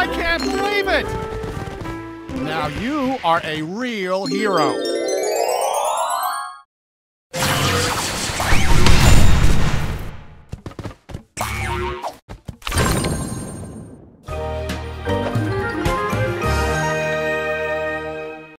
I can't believe it! Now you are a real hero.